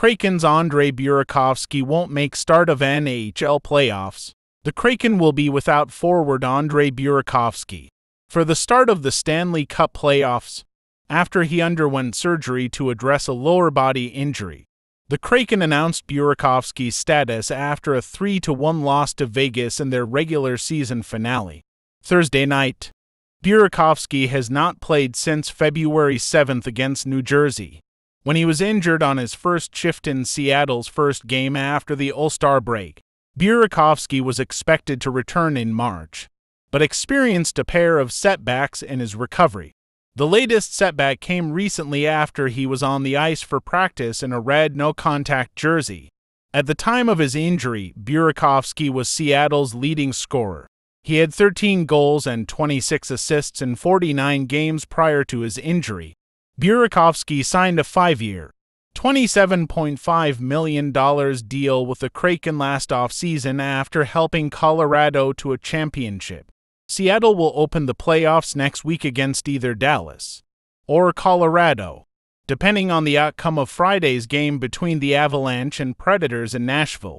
Kraken's Andre Burakovsky won't make start of NHL playoffs. The Kraken will be without forward Andre Burakovsky for the start of the Stanley Cup playoffs after he underwent surgery to address a lower body injury. The Kraken announced Burakovsky's status after a 3 1 loss to Vegas in their regular season finale. Thursday night, Burakovsky has not played since February 7th against New Jersey, when he was injured on his first shift in Seattle's first game after the All Star break. Burakovsky was expected to return in March, but experienced a pair of setbacks in his recovery. The latest setback came recently after he was on the ice for practice in a red no contact jersey. At the time of his injury, Burakovsky was Seattle's leading scorer. He had 13 goals and 26 assists in 49 games prior to his injury. Burakovsky signed a five year, $27.5 million deal with the Kraken last offseason after helping Colorado to a championship. Seattle will open the playoffs next week against either Dallas or Colorado, depending on the outcome of Friday's game between the Avalanche and Predators in Nashville.